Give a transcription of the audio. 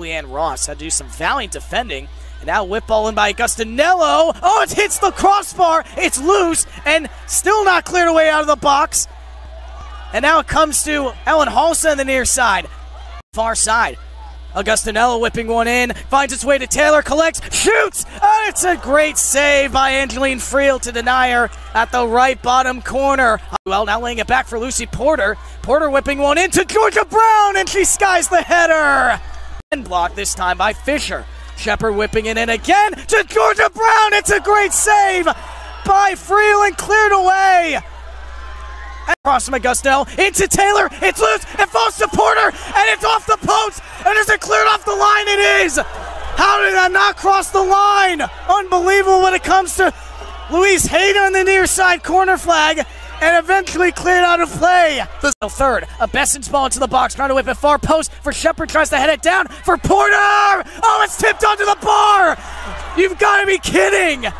Leanne Ross had to do some valiant defending. And now whip ball in by Augustanello. Oh, it hits the crossbar. It's loose and still not cleared away out of the box. And now it comes to Ellen Halsa on the near side. Far side. Augustanello whipping one in, finds its way to Taylor, collects, shoots! Oh, it's a great save by Angeline Friel to deny her at the right bottom corner. Well, now laying it back for Lucy Porter. Porter whipping one into Georgia Brown, and she skies the header! And blocked this time by Fisher. Shepard whipping it in again to Georgia Brown. It's a great save by Freeland, cleared away. Across from Augusto, into Taylor, it's loose, it falls to Porter, and it's off the post, and is it cleared off the line? It is! How did that not cross the line? Unbelievable when it comes to Louise Hayden on the near side corner flag, and eventually cleared out of play. The third, a Besson's ball into the box, trying to whip it far post for Shepard, tries to head it down for Porter! Oh, it's tipped onto the bar! You've got to be kidding!